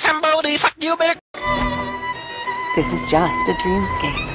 Somebody, fuck you, bitch! This is just a dreamscape.